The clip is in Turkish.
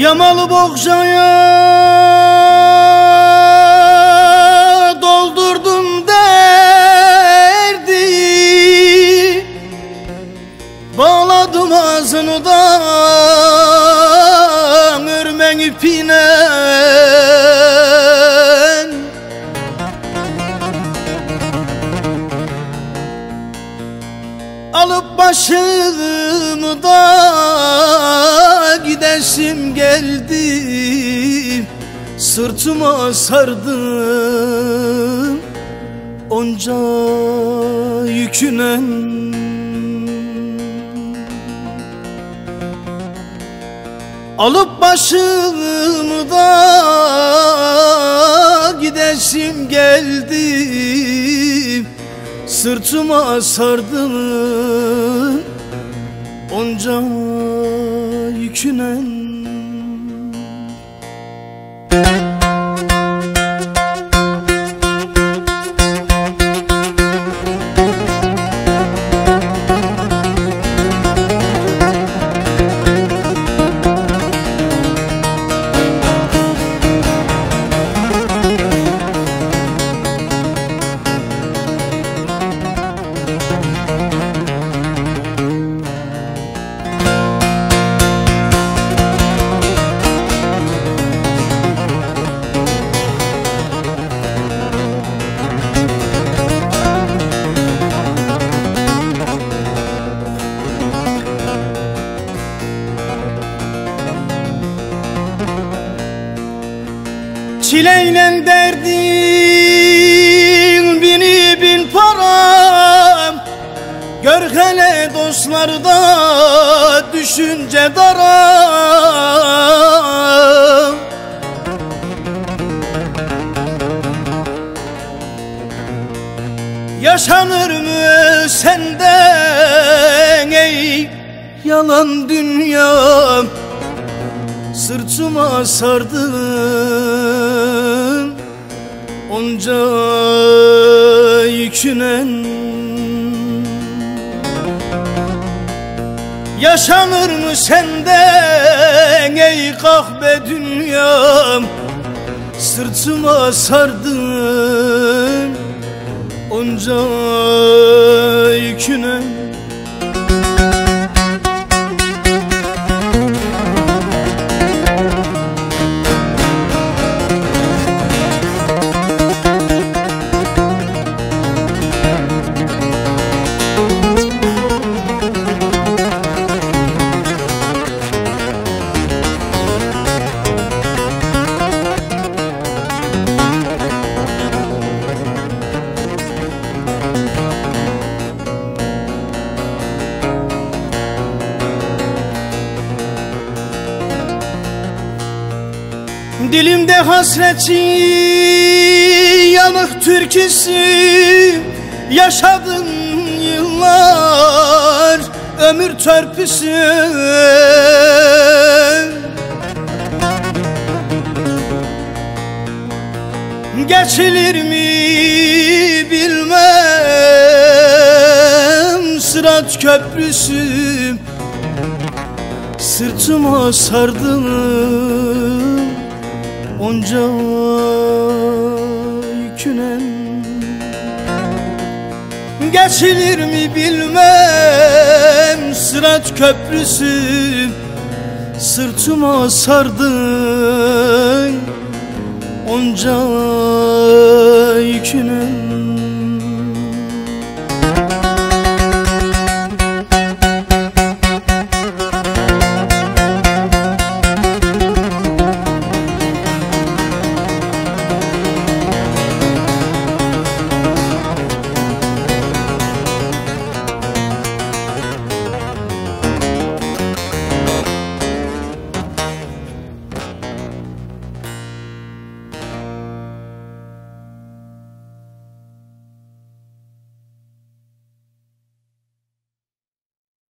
Kocaman bohçaya doldurdum derdi. Bağladım ağzını da örmen ipine. Alıp başımı gidesim geldi Sırtıma sardım. Onca yükünen Alıp başımı da gidesim geldi Sırtıma sardım onca yükünen Çileyle derdin bini bin param. Gör hele dostlarda düşünce daram. Yaşanır mı senden ey yalan dünyam Sırtıma sardım onca yükünen Yaşanır mı senden ey kahve dünyam? Sırtıma sardım onca yükünen Dilimde hasreti yanık türküsü Yaşadım yıllar ömür törpüsü. Geçilir mi bilmem Sırat köprüsü Sırtıma sardım onca yükünen Geçilir mi bilmem. Sırat köprüsü Sırtıma sardın onca yükünen